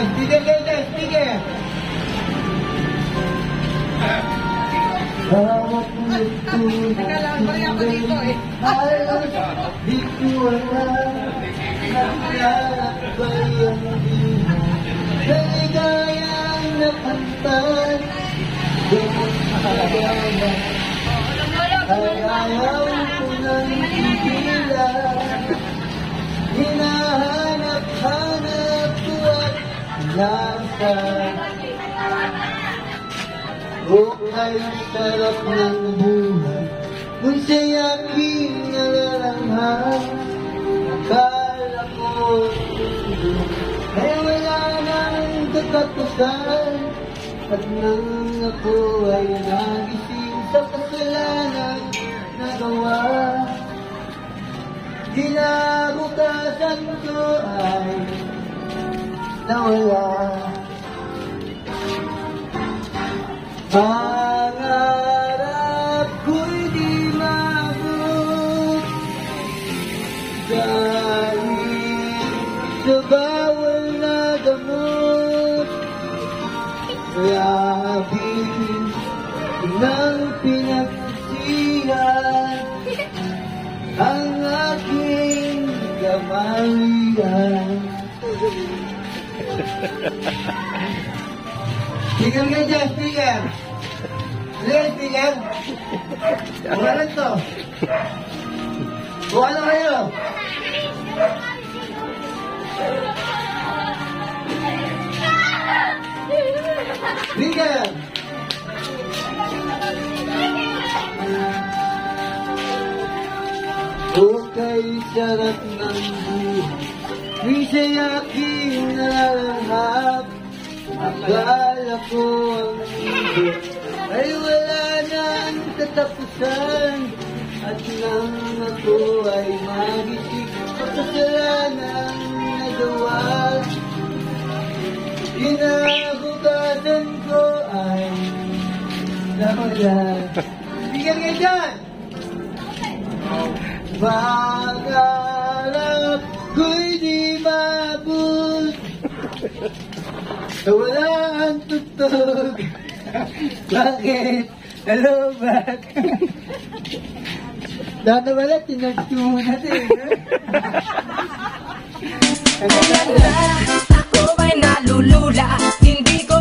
Ay, speaker kayo dyan, speaker. Hawak mo ito. Naglalabari ako dito eh. Halos di ko alam Naglalakbay ang buhay Kaligayang napantay Gamot kagaya Ay ayaw ko nang igilan nasa Bukay sarap ng buhay Kung siya'y aking nalalanghap Akala ko Ay wala nang katapusan At nang ako ay nagising Sa kasalanan nagawa. Kinabukasan ko ay nawala. Pangarap ko'y di mabot. Dahil sa bawal na gamot. Grabe ng pinagsisihan Ang aking kamalian Speaker ka dyan, speaker. Sige, speaker. Wala to. Buka na kayo. Speaker. Okay, sarap ng buhay. Minsan aking nalalanghap Akala ko mundo ay wala na ang katapusan. At nang ako ay magising sa kasalanan nagawa Kinabukasan ko ay nawala. Bigyan nga dyan! Pangarap wala ang tutog. Bakit? Hello, back. Dahil wala, tinagto mo natin. Ako ay nalulula, hindi ko